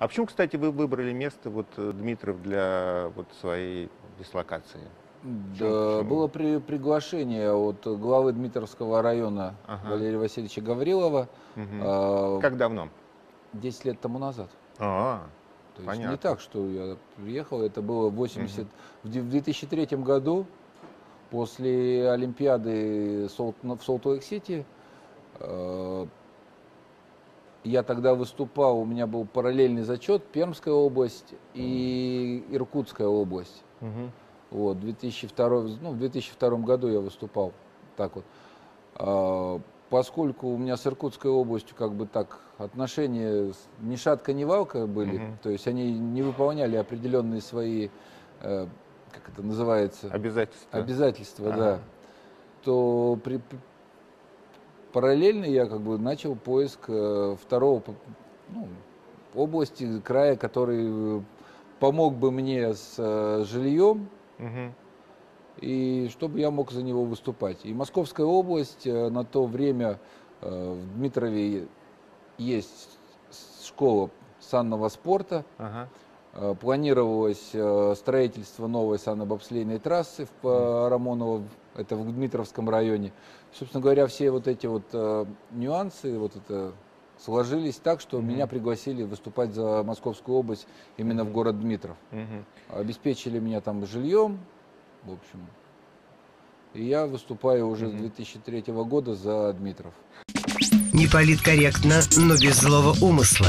А почему, кстати, вы выбрали место, вот, э, Дмитров, для вот своей дислокации? Да, почему? было при, приглашение от главы Дмитровского района Ага. Валерия Васильевича Гаврилова Мгм. а, Как давно? 10 лет тому назад. А, То есть Понятно. не так, что я приехал, это было 80... В де- в 2003 году, после Олимпиады в Солт-Лейк-Сити, я тогда выступал, у меня был параллельный зачет Пермская область и Иркутская область. мгм. Вот, 2002, ну, в 2002 году я выступал так вот. А, поскольку у меня с Иркутской областью как бы так отношения ни шатка, ни валка были, Мгм. то есть они не выполняли определенные свои, э, как это называется, обязательства. обязательства, Ага. да, то при- параллельно я как бы начал поиск э, второго ну, области, края, который э, помог бы мне с э, жильем, Мгм. и чтобы я мог за него выступать. И Московская область на то время в Дмитрове есть школа санного спорта. Ага. Э, Планировалось э, строительство новой санно-бобслейной трассы в по Рамоново, это в Дмитровском районе. Собственно говоря, все вот эти вот э, нюансы вот это сложились так, что Мгм. меня пригласили выступать за Московскую область именно в город Дмитров Мгм. обеспечили меня там жильем, в общем. И я выступаю уже с Мгм. 2003 года за Дмитров. Не политкорректно, но без злого умысла.